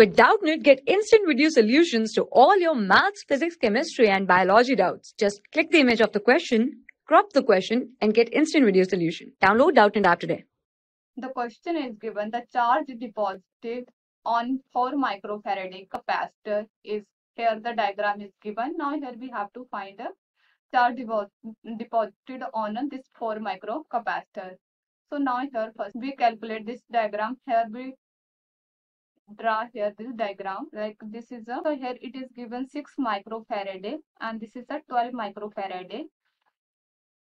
With Doubtnut, get instant video solutions to all your maths, physics, chemistry, and biology doubts. Just click the image of the question, crop the question, and get instant video solution. Download Doubtnut app today. The question is given the charge deposited on 4 microfarad capacitor is here the diagram is given. Now here we have to find a charge deposited on this 4 micro capacitor. So now here first we calculate this diagram. Here we draw here this diagram. Like this is a so here it is given 6 microfarad and this is a 12 microfarad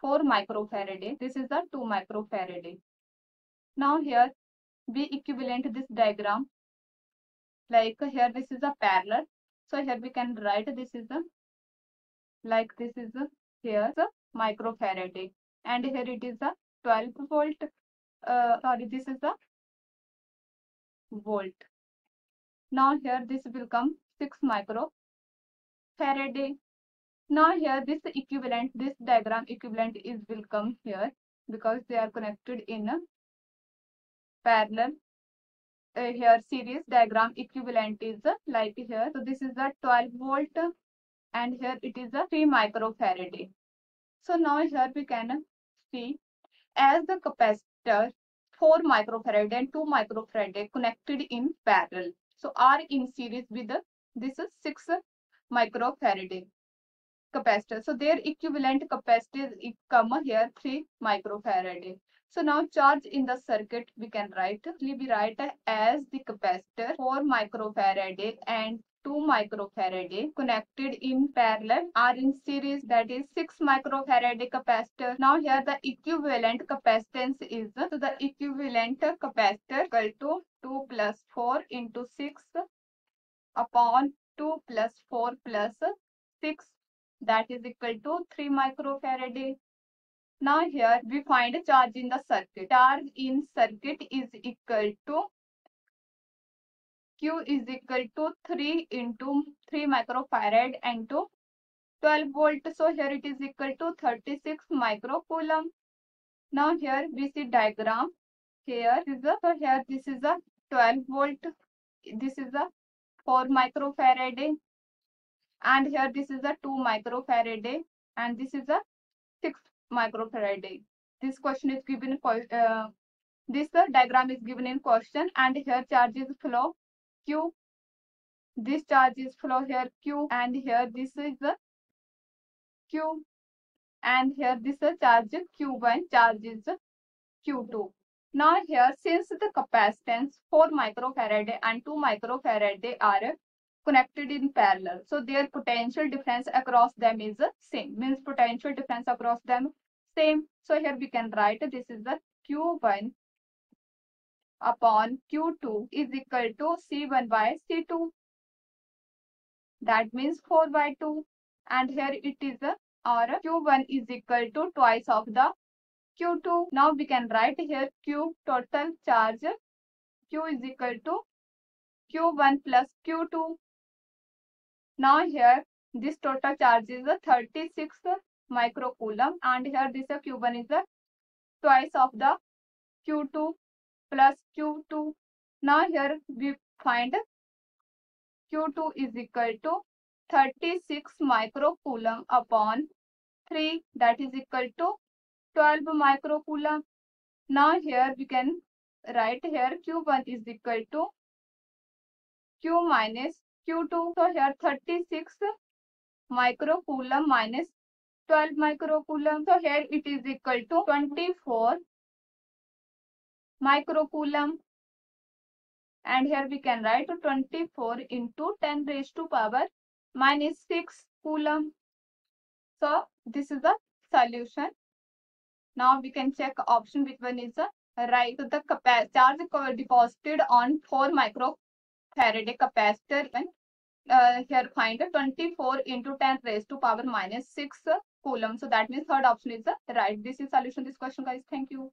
4 microfarad this is a 2 microfarad now here we equivalent this diagram. Like here this is a parallel. So here we can write this is a like this is a here the microfarad and here it is a 12 volt uh, sorry this is a volt now here this will come 6 micro Faraday. Now here this equivalent, this diagram equivalent is will come here because they are connected in a parallel. Uh, here series diagram equivalent is uh, like here. So this is a 12 volt and here it is a 3 microfarad. So now here we can see as the capacitor 4 microfarad and 2 microfarad connected in parallel. So R in series with the, this is 6 microfarad capacitor. So their equivalent capacity is come here 3 microfarad. So now charge in the circuit we can write, we write as the capacitor 4 microfarad and 2 microfarad connected in parallel are in series that is 6 microfarad capacitor. Now here the equivalent capacitance is so the equivalent capacitor equal to 2 plus 4 into 6 upon 2 plus 4 plus 6 that is equal to 3 microfarad. Now here we find charge in the circuit. Charge in circuit is equal to Q is equal to 3 into 3 microfarad into 12 volt. So here it is equal to 36 microcoulomb. Now here we see diagram. Here is a, so here this is a 12 volt. This is a 4 microfarad. And here this is a 2 microfarad. And this is a 6 microfarad. This question is given, uh, this uh, diagram is given in question and here charges flow q. This charge is flow here q and here this is the q and here this is charge q1 charge is q2 now here since the capacitance 4 microfarad and 2 microfarad they are connected in parallel so their potential difference across them is same. Means potential difference across them same. So here we can write this is the q1 upon Q2 is equal to C1 by C2. That means 4 by 2. And here it is a or Q1 is equal to twice of the Q2. Now we can write here Q total charge. Q is equal to Q1 plus Q2. Now here this total charge is a 36 microcoulomb and here this Q1 is a twice of the Q2 plus Q2. Now here we find Q2 is equal to 36 microcoulomb upon 3 that is equal to 12 microcoulomb. Now here we can write here Q1 is equal to Q minus Q2. So here 36 microcoulomb minus 12 microcoulomb. So here it is equal to 24 microcoulomb and here we can write 24 into 10 raised to power minus 6 coulomb. So this is the solution. Now we can check option which one is the right. So the charge deposited on 4 microfarad capacitor and uh, here find 24 into 10 raised to power minus 6 coulomb. So that means third option is the right. This is solution this question guys. Thank you